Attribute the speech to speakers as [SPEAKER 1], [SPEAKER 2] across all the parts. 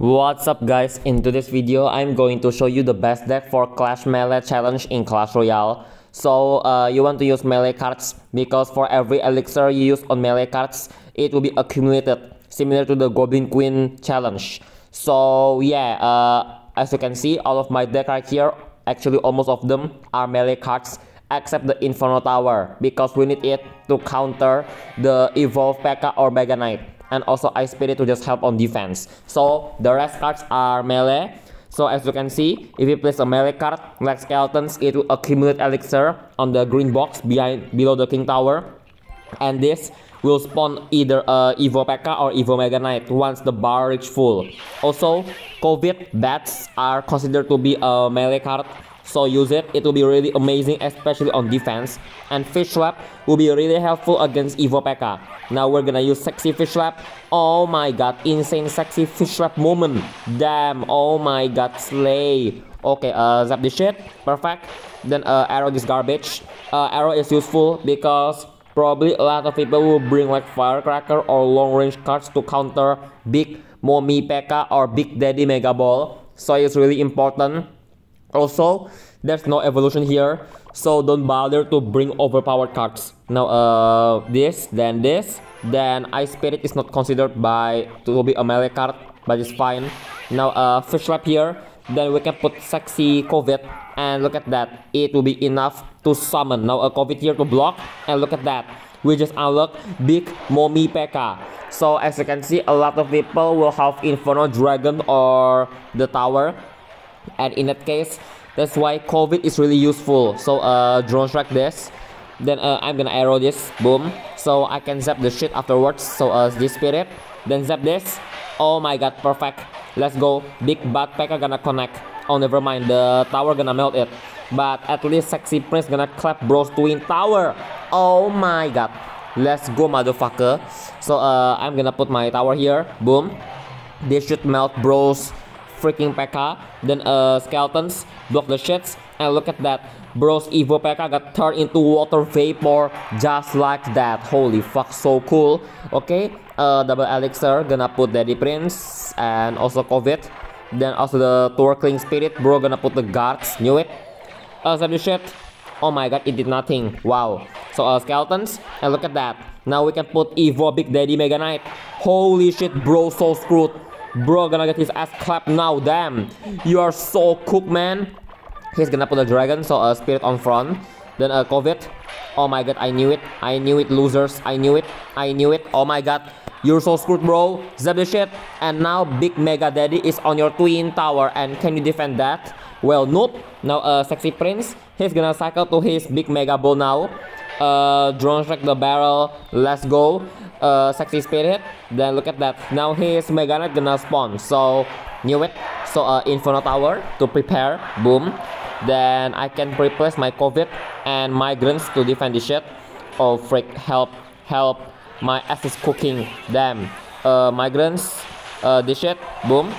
[SPEAKER 1] What's up guys, in today's video I'm going to show you the best deck for Clash Melee challenge in Clash Royale. So uh, you want to use melee cards because for every elixir you use on melee cards it will be accumulated similar to the Goblin Queen challenge. So yeah, uh, as you can see all of my deck right here, actually almost of them are melee cards except the Inferno Tower because we need it to counter the Evolve P.E.K.K.A or Mega Knight and also Ice Spirit to just help on defense. So the rest cards are melee. So as you can see, if you place a melee card like skeletons, it will accumulate elixir on the green box behind below the king tower. And this will spawn either a Evo P.E.K.K.A or Evo Mega Knight once the bar reach full. Also, COVID bats are considered to be a melee card so use it, it will be really amazing especially on defense. And Fish Slap will be really helpful against Evo P.E.K.K.A. Now we're gonna use Sexy Fish Slap. Oh my god, insane Sexy Fish Slap moment. Damn, oh my god, slay. Okay, uh, zap this shit, perfect. Then uh, arrow this garbage. Uh, arrow is useful because probably a lot of people will bring like firecracker or long range cards to counter big mommy P.E.K.K.A or big daddy mega ball. So it's really important also, there's no evolution here, so don't bother to bring overpowered cards. Now, uh, this, then this, then Ice Spirit is not considered by to be a melee card, but it's fine. Now, uh, Fish Trap here, then we can put Sexy COVID, and look at that, it will be enough to summon. Now, a COVID here to block, and look at that, we just unlock Big Mommy P.E.K.K.A. So, as you can see, a lot of people will have Inferno Dragon or the Tower, and in that case that's why covid is really useful. So uh drone strike this. Then uh, i'm gonna arrow this. Boom. So i can zap the shit afterwards. So uh this spirit. Then zap this. Oh my god perfect. Let's go. Big bad P.E.K.K.A gonna connect. Oh never mind. The tower gonna melt it. But at least sexy prince gonna clap bros twin tower. Oh my god. Let's go motherfucker. So uh i'm gonna put my tower here. Boom. This should melt bros freaking P.E.K.K.A. Then uh, skeletons block the shits. And look at that. Bro's Evo P.E.K.K.A got turned into water vapor just like that. Holy fuck, so cool. Okay, uh, double elixir. Gonna put Daddy Prince and also COVID. Then also the Twirling Spirit. Bro gonna put the guards. Knew it. Uh, the shit. Oh my god, it did nothing. Wow. So uh, skeletons. And look at that. Now we can put Evo Big Daddy Mega Knight. Holy shit, bro, so screwed. Bro gonna get his ass clapped now, damn. You are so cooked, man. He's gonna put a dragon, so a uh, spirit on front. Then a uh, COVID. Oh my god, I knew it. I knew it, losers. I knew it. I knew it. Oh my god. You're so screwed, bro. Zap the shit. And now Big Mega Daddy is on your twin tower. And can you defend that? Well, nope. Now, uh, Sexy Prince, he's gonna cycle to his Big Mega Ball now. Uh, drone strike the barrel. Let's go. Uh, sexy spirit. Then look at that. Now his mega gonna spawn. So knew it. So uh, inferno tower to prepare. Boom. Then i can replace my covid and migrants to defend the shit oh freak help. Help. My ass is cooking damn uh migrants. Uh this shit. Boom.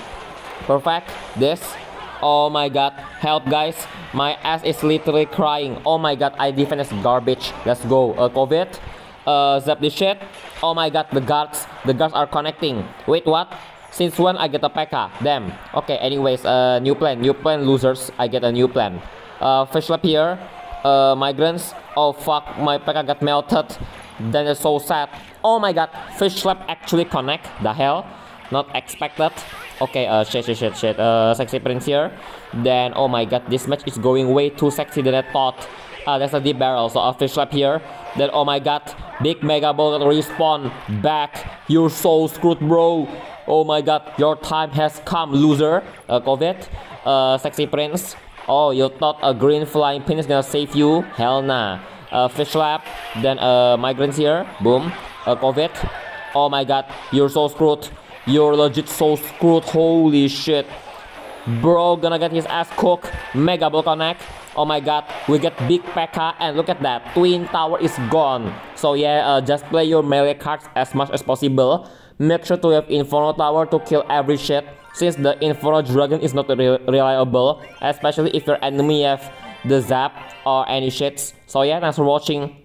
[SPEAKER 1] Perfect. This oh my god help guys my ass is literally crying oh my god i defend this garbage let's go uh covid uh, zap this shit. Oh my god, the guards, the guards are connecting. Wait, what? Since when I get a P.E.K.K.A? Damn. Okay, anyways, uh, new plan, new plan, losers. I get a new plan. Uh, fish lab here. Uh, migrants. Oh fuck, my P.E.K.K.A got melted. Then it's so sad. Oh my god, fish lab actually connect. The hell? Not expected. Okay, uh, shit, shit, shit, shit. Uh, sexy prince here. Then, oh my god, this match is going way too sexy than I thought. Uh, there's a deep barrel, so a fish lab here. Then, oh my god, big mega ball respawn back. You're so screwed, bro. Oh my god, your time has come, loser. Uh, COVID, uh, sexy prince. Oh, you thought a green flying pin is gonna save you? Hell nah. Uh, fish lab, then uh, migrants here. Boom. Uh, COVID. Oh my god, you're so screwed. You're legit so screwed. Holy shit. Bro gonna get his ass cooked. Mega connect. Oh my god, we get big P.E.K.K.A and look at that, Twin Tower is gone. So yeah, uh, just play your melee cards as much as possible. Make sure to have Inferno Tower to kill every shit, since the Inferno Dragon is not re reliable, especially if your enemy have the Zap or any shits. So yeah, thanks for watching.